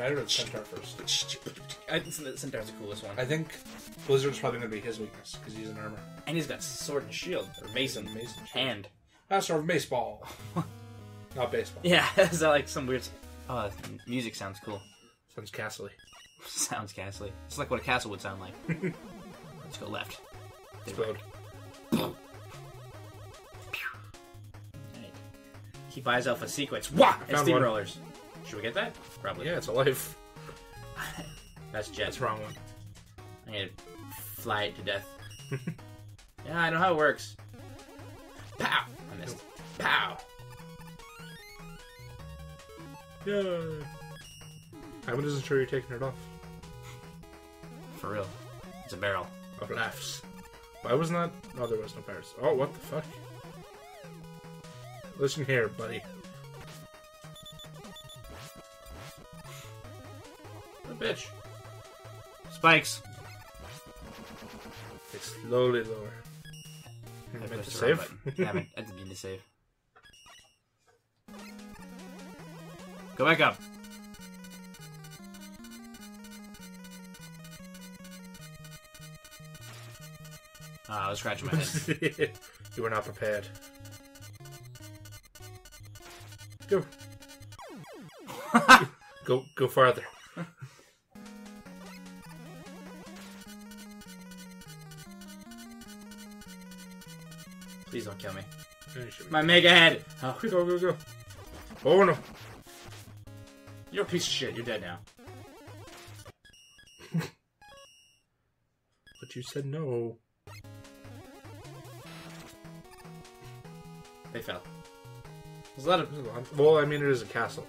better or the Centaur first? I think the Centaur's the coolest one. I think Blizzard's probably going to be his weakness because he's an armor. And he's got sword and shield. Or mason. Mason shield. Hand. Master ah, of baseball. Not baseball. Yeah, is that like some weird... Oh, music sounds cool. Sounds castly. sounds castly. It's like what a castle would sound like. Let's go left. Explode. He buys Alpha Sequence. Wah! And found one. steamrollers. Should we get that? Probably. Yeah, it's a life. That's Jet. That's wrong one. I'm gonna fly it to death. yeah, I know how it works. Pow! I missed. Pow! Yeah. I'm just sure you're taking it off. For real. It's a barrel. Oh, of laughs. Why wasn't that? Oh, there was no pirates. Oh, what the fuck? Listen here, buddy. Spikes. They slowly lower. I I meant to pushed the wrong save. button. yeah, I meant- I didn't mean to save. Go back up. Ah, I was scratching my head. you were not prepared. Go. go go farther. Please don't kill me. Yeah, you should be- My mega head! Oh, Go go go. Oh no. you're a piece of shit. You're dead now. But you said no. They fell. There's a lot of Well, I mean, it is a castle.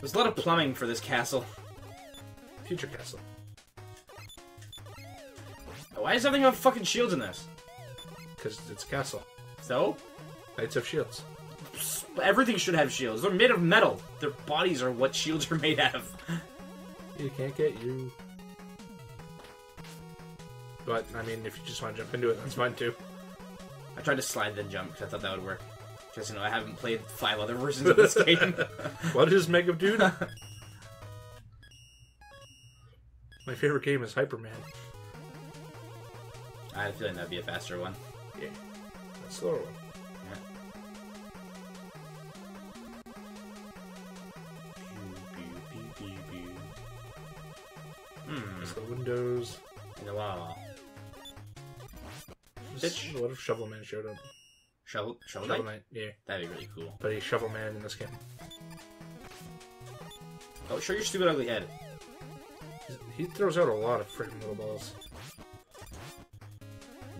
there's a lot of plumbing for this castle. Future castle. Why does everything have fucking shields in this? Because it's a castle. So? Knights have shields. Everything should have shields. They're made of metal. Their bodies are what shields are made out of. You can't get you. But, I mean, if you just want to jump into it, that's fine too. I tried to slide then jump because I thought that would work. Because, you know, I haven't played five other versions of this game. what is Mega Dude? My favorite game is Hyperman. I had a feeling that'd be a faster one. Yeah. One. Hmm. It's the windows. In the wall. Bitch. What if Shovel Man showed up? Shovel, shovel, Shovel knight? Knight, yeah. That'd be really cool. But he's Shovel Man in this game. Oh, show your stupid ugly head. He throws out a lot of freaking little balls.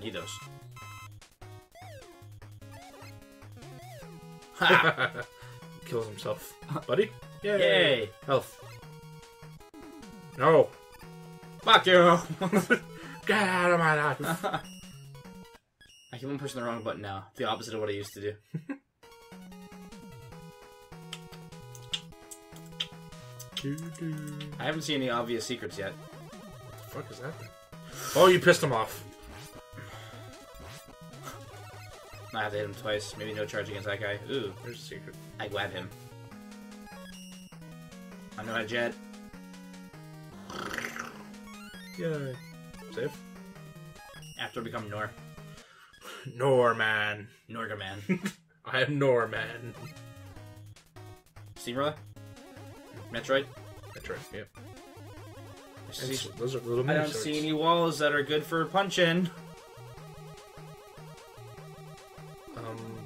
Need those. Kills himself. Buddy? Yay! Yay! Health. No! Fuck you! Get out of my life! I keep on pushing the wrong button now. The opposite of what I used to do. I haven't seen any obvious secrets yet. What The fuck is that? Oh, you pissed him off. I have to hit him twice. Maybe no charge against that guy. Ooh, There's a secret. I grab him. I know how to jet. Yay. Safe? After I become Nor. Norman. Norgaman. I am Norman. Steamroller? Metroid? Right, yeah. See- those are little I don't see any walls that are good for punching.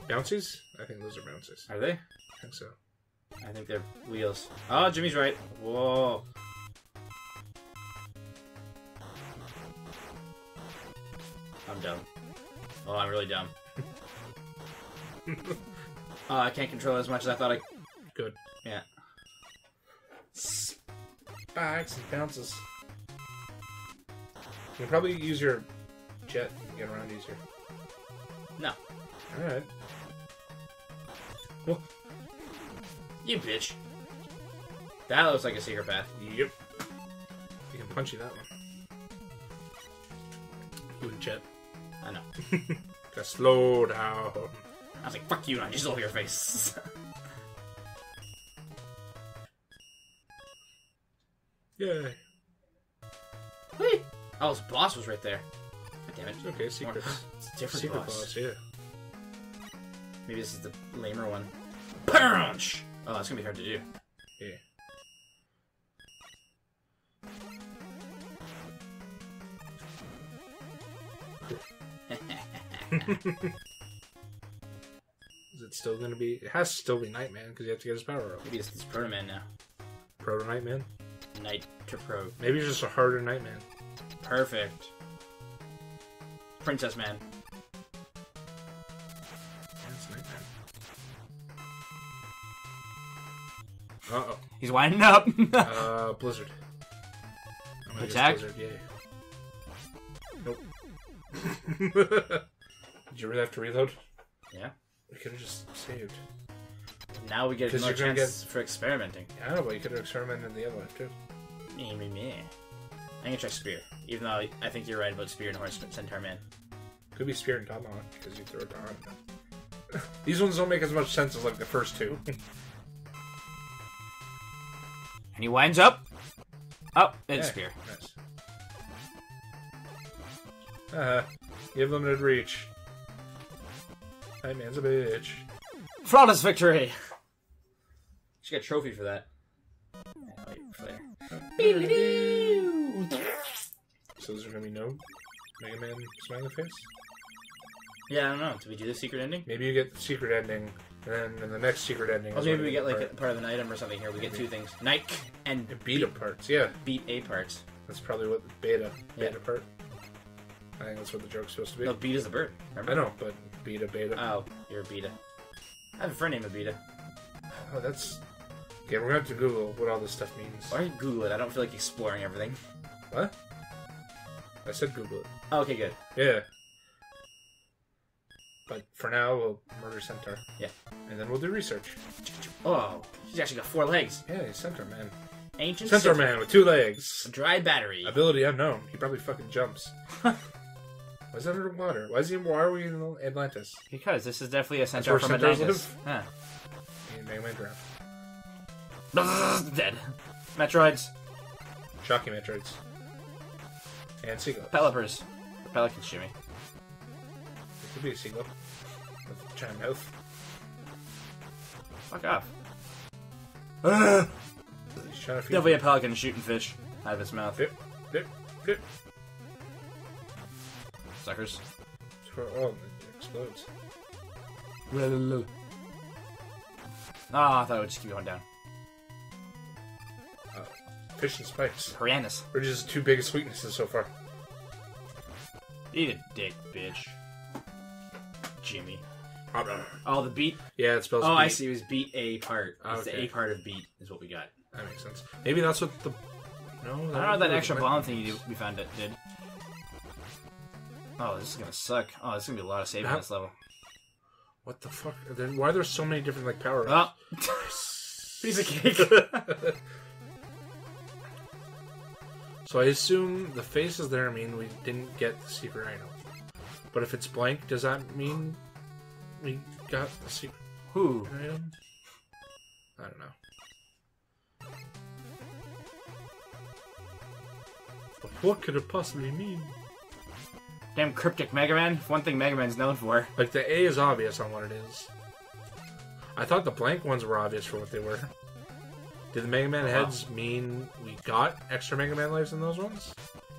Bouncies? I think those are bouncies. Are they? I think so. I think they're wheels. Oh, Jimmy's right. Whoa. I'm dumb. Oh, I'm really dumb. oh, I can't control it as much as I thought I. Good. Yeah. Spikes and bounces. You can probably use your jet and get around easier. No. Alright. You bitch. That looks like a secret path. Yep. You can punch you that one. You and jet. I know. Gotta slow down. I was like, fuck you, and I just over your face. Yay. Whee! Oh, his boss was right there. God damn it. Okay, secrets. It's different Secret boss. boss, yeah. Maybe this is the lamer one. Punch! Oh, that's gonna be hard to do. Yeah. Is it still gonna be? It has to still be Knight Man because you have to get his power up. Maybe it's this Proto Man now. Proto Knight Man. Night to Pro. Maybe it's just a harder Knight Man. Perfect. Princess Man. Uh oh. He's winding up. Uh, Blizzard. Attack? Blizzard, yeah. Nope. Did you really have to reload? yeah. We could have just saved. Now we get another chance for experimenting. I know, but you could have experimented in the other one too. Me, me, me. I'm gonna try Spear. Even though I- I think you're right about Spear and Horse Centaur Man. Could be Spear and Tomahawk because you throw it down. These ones don't make as much sense as like the first two. And he winds up. Oh, it's Yeah, Spear. Nice. Uh, huh. you have limited reach. Knight Man's a bitch. Flawless victory! She got a trophy for that. Yeah, wait for later. So is there gonna be no Mega Man smiley face? Yeah, I don't know. Did we do the secret ending? Maybe you get the secret ending, and then in the next secret ending. Is maybe we get like a part- of an item or something here. We get two things: Nike and the beta parts. Yeah, beat A parts. that's probably what the beta Yeah. beta part. I think that's what the joke's supposed to be. No, beat is the bird. Remember? I know, but beta beta. Oh, you're a beta. I have a friend named Abita. oh, that's. Yeah, we're gonna have to Google what all this stuff means. Can Google it. I don't feel like exploring everything. What? I said Google it. Oh, okay, good. Yeah. But for now, we'll murder Centaur. Yeah. And then we'll do research. Oh, he's actually got four legs. Yeah, he's Centaur Man. Ancient Centaur Man with two legs. Dry battery. Ability unknown. He probably fucking jumps. Why is that underwater? Why is he? Why are we in Atlantis? Because this is definitely a centaur from Atlantis. In Mega Man Ground. Huh. Dead. Metroids. Shocking Metroids. And seagull. Pelipers. Pelicans, Jimmy. It could be a seagull. With a giant mouth. Fuck off. Ah! He's trying Definitely a pelican shooting fish out of its mouth. Dip, dip, dip. Suckers. Oh, it explodes. Uh, ah, I thought it would just keep going down. Uh, fish and spikes. Piranhas. Which is his two biggest weaknesses so far. Eat a dick, bitch. Jimmy. Oh, the beat. Yeah, it spells. Oh, I see. It was beat A part. It's the A part of beat is what we got. That makes sense. Maybe that's what the. No, I don't know that extra bomb thing you we found it did. Oh, this is gonna suck. Oh, this is gonna be a lot of saving on That- this level. What the fuck? Then why are there so many different like power Oh, ups? piece of cake. so I assume the faces there mean we didn't get the secret item. But if it's blank, does that mean we got the secret Who? item? I don't know. But what could it possibly mean? Damn cryptic Mega Man. One thing Mega Man's known for. Like the A is obvious on what it is. I thought the blank ones were obvious for what they were. Did the Mega Man heads mean we got extra Mega Man lives in those ones?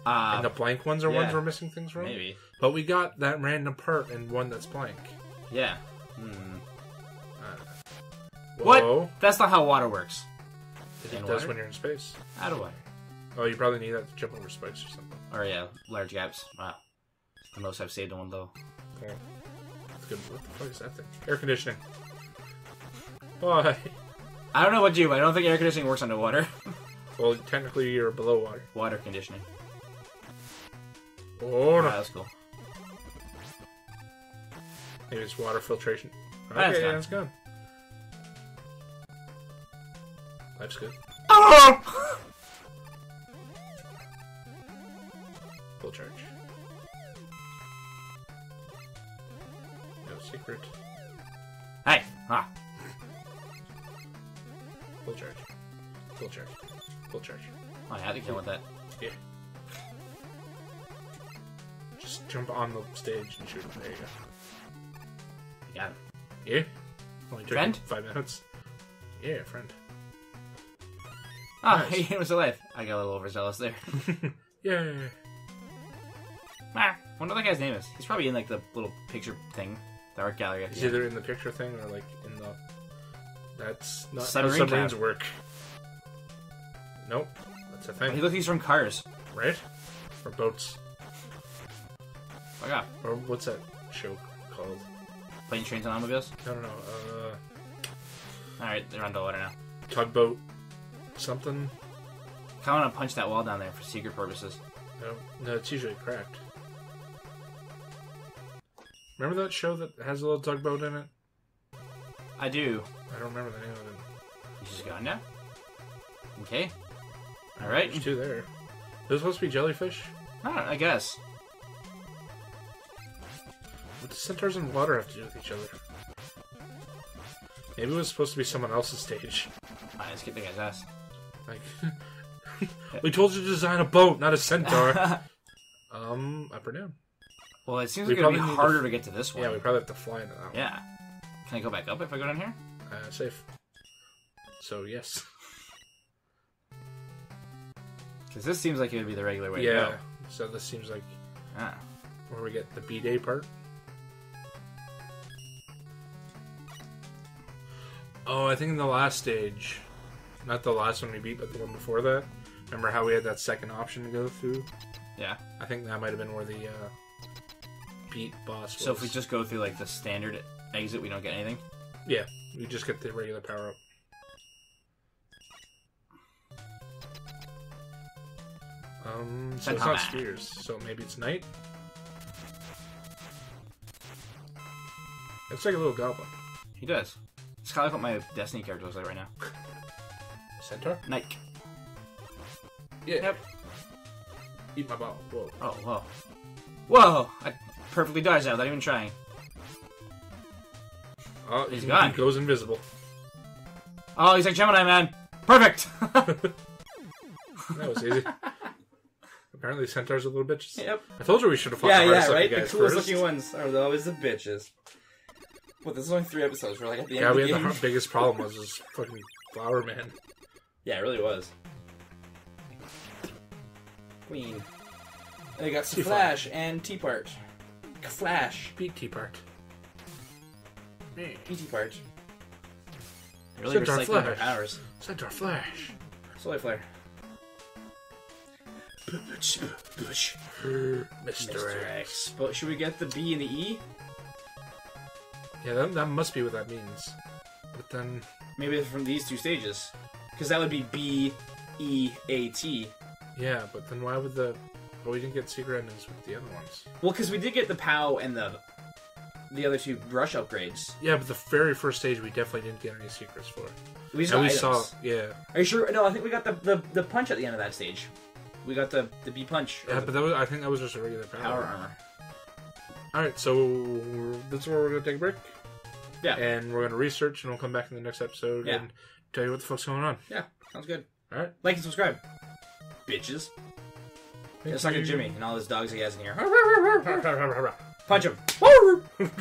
Uh, and the blank ones are yeah. ones we're missing things from? maybe. But we got that random part and one that's blank. Yeah. Hmm. Whoa. What? That's not how water works. It does water? when you're in space. How do I? Oh, you probably need that to jump over spikes or something. Or yeah, large gaps. Wow. The most I've saved in one though. Cool. That's good. What the fuck is that thing? Air conditioning. Why? I don't know what you, but I don't think air conditioning works underwater. Well, technically you're below water. water conditioning. Oh Oh, no. that's cool. Maybe it's water filtration. Okay, That's yeah, it's gone. Life's good. Oh! Full charge. No secret. Hey! Ah. Full charge. Full charge. Full charge. Oh, I had to kill with that. Yeah. Just jump on the stage and shoot him. There you go. Got him. Yeah. Only took Friend? five minutes. Yeah, friend. Ah, Nice. he was alive. I got a little overzealous there. Yeah. ah, wonder what that guy's name is. He's probably in like the little picture thing, the art gallery at He's either in the picture thing or like in the. That's not Submarine how submarines cab. work. Nope. That's a thing. He looks he's from Cars. right? Or boats. Fuck off. Or what's that show called? Plane, trains, and automobiles. I don't know. Uh, All right, they're on the underwater now. tugboat. Something. I want to punch that wall down there for secret purposes. No, no, it's usually cracked. Remember that show that has a little tugboat in it? I do. I don't remember the name of it. He's just gone now. Okay. All right. There's two there. Those supposed to be jellyfish? I, don't know, I guess. What does centaurs and water have to do with each other? Maybe it was supposed to be someone else's stage. Let's get the guy's ass. Like, we told you to design a boat, not a centaur. um, up or down? well, it seems We like it'll be probably to harder to get to this one. Yeah, we probably have to fly into that one. Yeah. Can I go back up if I go down here? Uh, safe. So, yes. Because this seems like it would be the regular way to yeah. go. So this seems like Ah. where we get the B-Day part. Oh, I think in the last stage, not the last one we beat, but the one before that. Remember how we had that second option to go through? Yeah. I think that might have been where the uh, beat boss was. So if we just go through like the standard exit, we don't get anything. yeah, we just get the regular power up. Um, so it's not spheres, so maybe it's night. It's like a little goblin. He does. It's kind of like what my Destiny character looks like right now. Centaur? Nike. Yeah. Yep. Eat my ball. Whoa. Oh, whoa. Whoa! I perfectly dodged that without even trying. Oh, He's he, gone. He goes invisible. Oh, he's like Gemini Man. Perfect. That was easy. Apparently, centaurs are little bitches. Yep. I told you we should have fought Yeah, the yeah, hardest right. looking The guys coolest first. looking ones are always the bitches. Well, this is only three episodes. We're like at the end Yeah, of we the had game. the biggest problem was this fucking flower man. Yeah, it really was. Queen. And they got some Flash and Tea Part. Flash. Beat T Part. PT Part. really Centaur recycling their Flash. powers. Centaur Flash. Solar Flare. Mr. Mr. X. X. But should we get the B and the E? Yeah, that, that must be what that means. But then, Maybe from these two stages. Because that would be B, E, A, T. yeah, but then why would the. Well, we didn't get secret endings with the other ones. Well, because we did get the POW and the the other two brush upgrades. Yeah, but the very first stage we definitely didn't get any secrets for. We just And got we items. saw, yeah. Are you sure? No, I think we got the, the, the punch at the end of that stage. We got the, the B punch. Yeah, the but that was, I think that was just a regular power. power armor. Alright, so this is where we're to take a break. Yeah. And we're going to research, and we'll come back in the next episode Yeah. and tell you what the fuck's going on. Yeah, sounds good. Alright? Like and subscribe. Bitches. Just like a Jimmy and all his dogs he has in here. Punch him.